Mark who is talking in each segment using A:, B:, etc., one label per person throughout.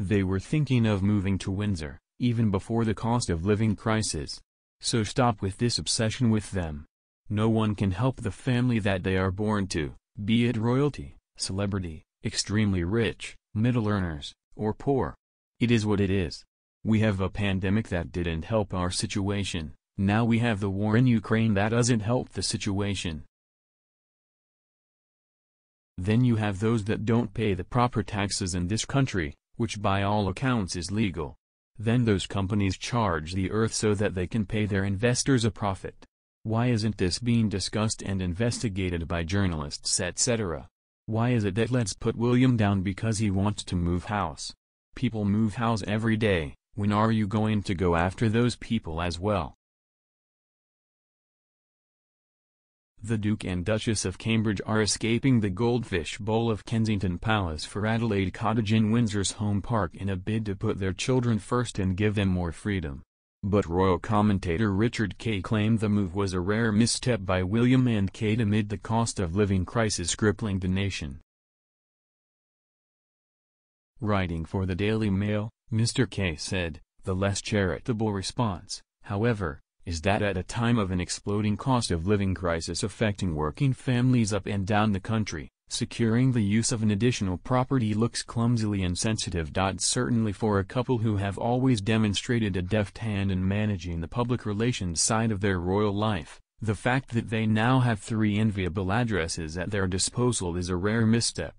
A: They were thinking of moving to Windsor, even before the cost of living crisis. So stop with this obsession with them. No one can help the family that they are born to, be it royalty, celebrity, extremely rich, middle earners, or poor. It is what it is. We have a pandemic that didn't help our situation, now we have the war in Ukraine that doesn't help the situation. Then you have those that don't pay the proper taxes in this country, which by all accounts is legal. Then those companies charge the earth so that they can pay their investors a profit. Why isn't this being discussed and investigated by journalists etc.? Why is it that let's put William down because he wants to move house? People move house every day, when are you going to go after those people as well? The Duke and Duchess of Cambridge are escaping the Goldfish Bowl of Kensington Palace for Adelaide Cottage in Windsor's home park in a bid to put their children first and give them more freedom. But royal commentator Richard Kay claimed the move was a rare misstep by William and Kate amid the cost of living crisis crippling the nation. Writing for the Daily Mail, Mr. Kay said, the less charitable response, however, is that at a time of an exploding cost of living crisis affecting working families up and down the country, securing the use of an additional property looks clumsily insensitive. Certainly for a couple who have always demonstrated a deft hand in managing the public relations side of their royal life, the fact that they now have three enviable addresses at their disposal is a rare misstep.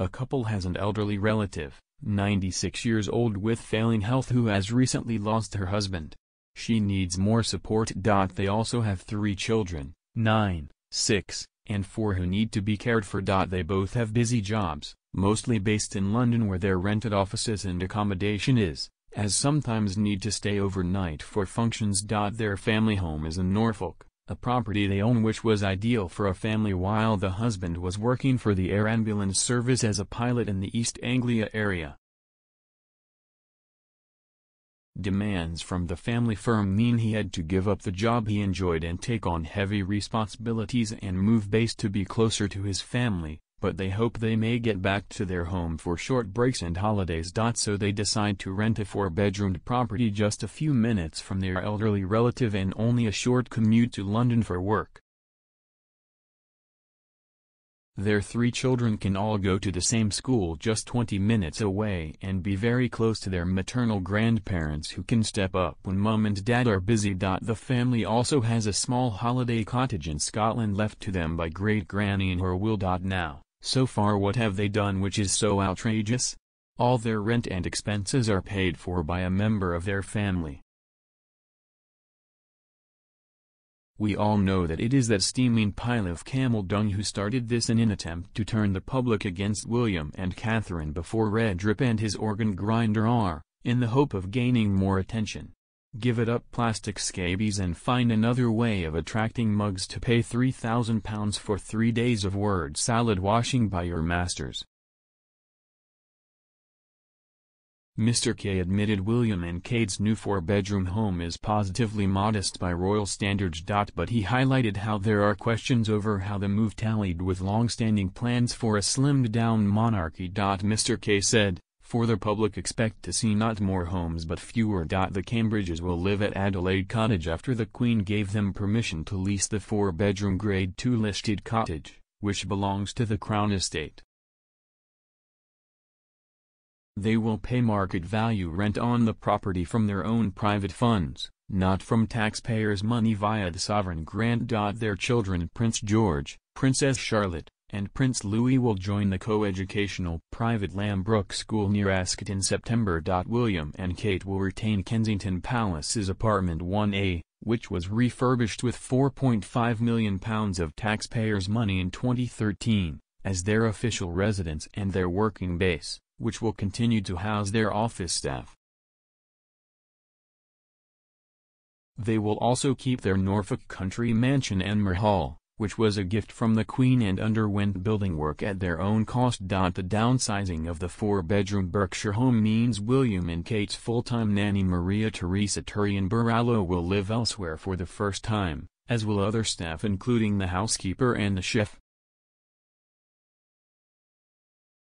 A: A couple has an elderly relative, 96 years old with failing health who has recently lost her husband. She needs more support. They also have three children, 9, 6, and 4 who need to be cared for. They both have busy jobs, mostly based in London where their rented offices and accommodation is, as sometimes need to stay overnight for functions. Their family home is in Norfolk, a property they own which was ideal for a family while the husband was working for the air ambulance service as a pilot in the East Anglia area. Demands from the family firm mean he had to give up the job he enjoyed and take on heavy responsibilities and move base to be closer to his family, but they hope they may get back to their home for short breaks and holidays. So they decide to rent a four-bedroomed property just a few minutes from their elderly relative and only a short commute to London for work. Their three children can all go to the same school just 20 minutes away and be very close to their maternal grandparents who can step up when mum and dad are busy. The family also has a small holiday cottage in Scotland left to them by great-granny in her will. Now, so far what have they done which is so outrageous? All their rent and expenses are paid for by a member of their family. We all know that it is that steaming pile of camel dung who started this in an attempt to turn the public against William and Catherine before Redrip and his organ grinder are, in the hope of gaining more attention. Give it up plastic scabies and find another way of attracting mugs to pay £3,000 for three days of word salad washing by your masters. Mr. Kay admitted William and Kate's new four-bedroom home is positively modest by royal standards. But he highlighted how there are questions over how the move tallied with long-standing plans for a slimmed-down monarchy. Mr. Kay said, for the public expect to see not more homes but fewer. The Cambridges will live at Adelaide Cottage after the Queen gave them permission to lease the four-bedroom Grade 2 listed cottage, which belongs to the Crown Estate. They will pay market value rent on the property from their own private funds, not from taxpayers' money via the sovereign grant. Their children Prince George, Princess Charlotte, and Prince Louis will join the co-educational private Lambrook School near Ascot in September. William and Kate will retain Kensington Palace's apartment 1A, which was refurbished with £4.5 million of taxpayers' money in 2013, as their official residence and their working base which will continue to house their office staff. They will also keep their Norfolk country mansion Anmer Hall, which was a gift from the Queen and underwent building work at their own cost. The downsizing of the four-bedroom Berkshire home means William and Kate's full-time nanny Maria Teresa Turrion-Borrallo will live elsewhere for the first time, as will other staff including the housekeeper and the chef.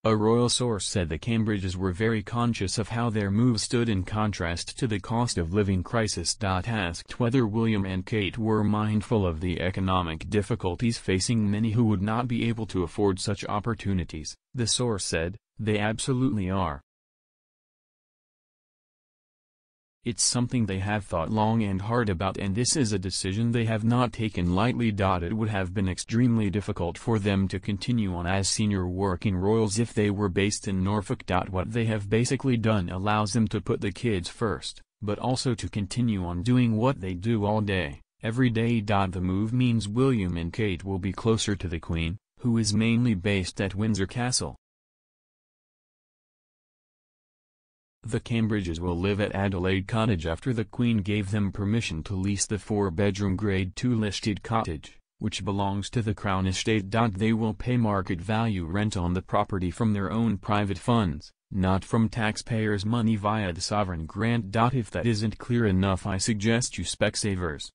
A: A royal source said the Cambridges were very conscious of how their move stood in contrast to the cost of living crisis. Asked whether William and Kate were mindful of the economic difficulties facing many who would not be able to afford such opportunities, the source said, they absolutely are. It's something they have thought long and hard about and this is a decision they have not taken lightly. It would have been extremely difficult for them to continue on as senior working royals if they were based in Norfolk. What they have basically done allows them to put the kids first, but also to continue on doing what they do all day, every day. The move means William and Kate will be closer to the Queen, who is mainly based at Windsor Castle. The Cambridges will live at Adelaide Cottage after the Queen gave them permission to lease the four-bedroom Grade 2 listed cottage, which belongs to the Crown Estate. They will pay market value rent on the property from their own private funds, not from taxpayers' money via the sovereign grant. If that isn't clear enough I suggest you Specsavers.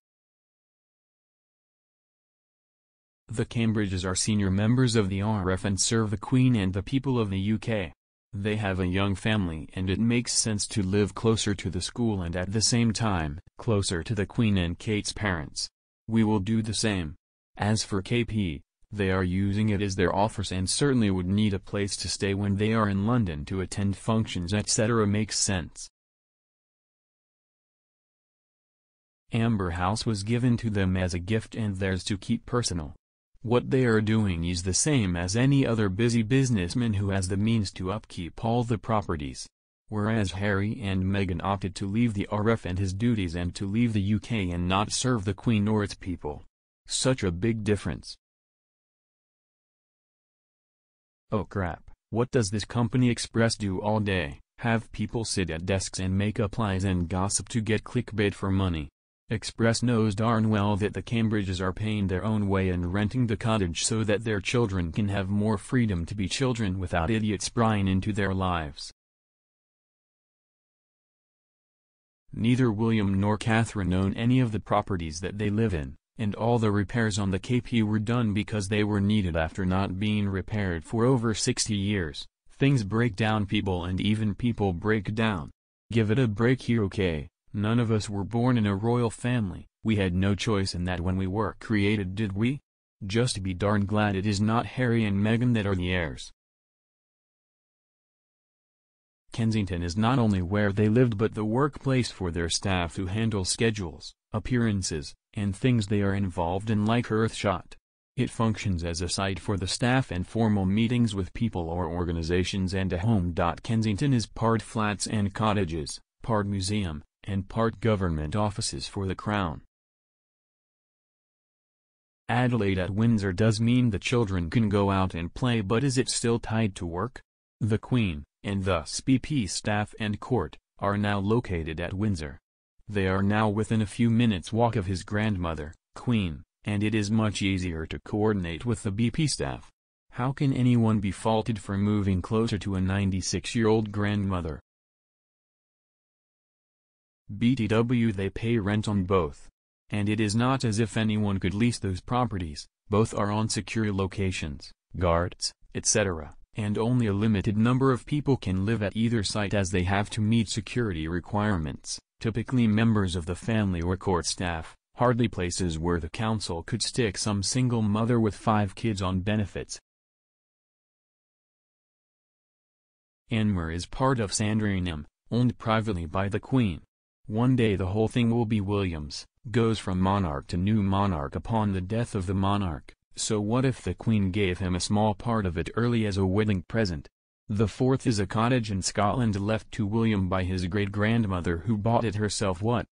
A: The Cambridges are senior members of the RF and serve the Queen and the people of the UK. They have a young family and it makes sense to live closer to the school and at the same time, closer to the Queen and Kate's parents. We will do the same. As for KP, they are using it as their office and certainly would need a place to stay when they are in London to attend functions etc. makes sense. Amber House was given to them as a gift and theirs to keep personal. What they are doing is the same as any other busy businessman who has the means to upkeep all the properties. Whereas Harry and Meghan opted to leave the RF and his duties and to leave the UK and not serve the Queen or its people. Such a big difference. Oh crap, what does this Company Express do all day? Have people sit at desks and make up lies and gossip to get clickbait for money. Express knows darn well that the Cambridges are paying their own way and renting the cottage so that their children can have more freedom to be children without idiots prying into their lives. Neither William nor Catherine own any of the properties that they live in, and all the repairs on the KP were done because they were needed after not being repaired for over 60 years. Things break down people and even people break down. Give it a break here okay? None of us were born in a royal family, we had no choice in that when we were created did we? Just be darn glad it is not Harry and Meghan that are the heirs. Kensington is not only where they lived but the workplace for their staff who handle schedules, appearances, and things they are involved in like Earthshot. It functions as a site for the staff and formal meetings with people or organizations and a home. Kensington is part flats and cottages, part museum, and part government offices for the Crown. Adelaide at Windsor does mean the children can go out and play but is it still tied to work? The Queen, and thus BP staff and court, are now located at Windsor. They are now within a few minutes walk of his grandmother, Queen, and it is much easier to coordinate with the BP staff. How can anyone be faulted for moving closer to a 96-year-old grandmother? BTW they pay rent on both. And it is not as if anyone could lease those properties, both are on secure locations, guards, etc., and only a limited number of people can live at either site as they have to meet security requirements, typically members of the family or court staff, hardly places where the council could stick some single mother with five kids on benefits. Anmer is part of Sandringham, owned privately by the Queen. One day the whole thing will be Williams, goes from monarch to new monarch upon the death of the monarch, so what if the Queen gave him a small part of it early as a wedding present? The fourth is a cottage in Scotland left to William by his great-grandmother who bought it herself. What,